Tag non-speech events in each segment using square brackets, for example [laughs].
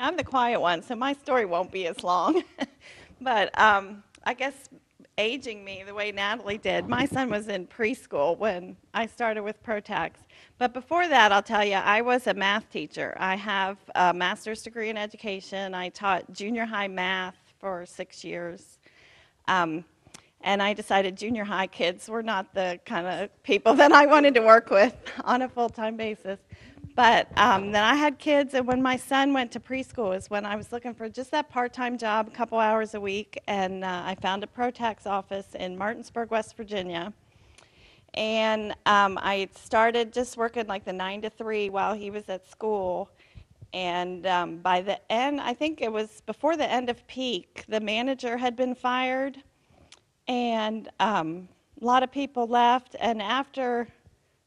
I'm the quiet one, so my story won't be as long. [laughs] but um, I guess aging me the way Natalie did, my son was in preschool when I started with ProTax. But before that, I'll tell you, I was a math teacher. I have a master's degree in education. I taught junior high math for six years. Um, and I decided junior high kids were not the kind of people [laughs] that I wanted to work with on a full time basis. But um, then I had kids, and when my son went to preschool, is when I was looking for just that part time job, a couple hours a week, and uh, I found a ProTax office in Martinsburg, West Virginia. And um, I started just working like the nine to three while he was at school. And um, by the end, I think it was before the end of peak, the manager had been fired, and um, a lot of people left. And after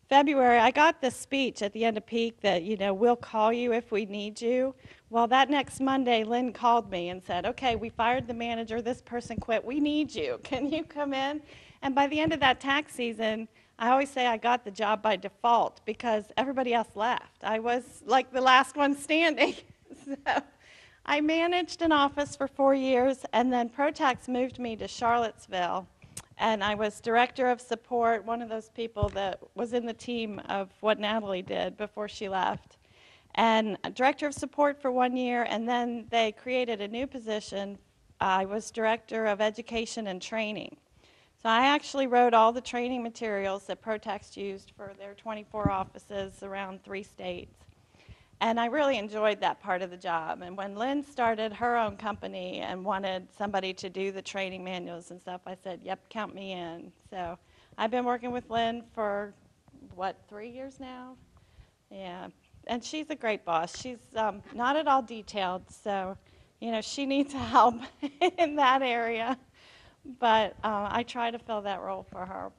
February, I got this speech at the end of peak that, you know, we'll call you if we need you. Well, that next Monday, Lynn called me and said, okay, we fired the manager, this person quit, we need you. [laughs] Can you come in? And by the end of that tax season, I always say I got the job by default because everybody else left. I was like the last one standing. [laughs] so I managed an office for four years, and then ProTax moved me to Charlottesville. And I was director of support, one of those people that was in the team of what Natalie did before she left. And director of support for one year, and then they created a new position. I was director of education and training. So I actually wrote all the training materials that ProTax used for their 24 offices around three states. And I really enjoyed that part of the job. And when Lynn started her own company and wanted somebody to do the training manuals and stuff, I said, yep, count me in. So I've been working with Lynn for, what, three years now? Yeah. And she's a great boss. She's um, not at all detailed, so, you know, she needs [laughs] help in that area but uh, I try to fill that role for her.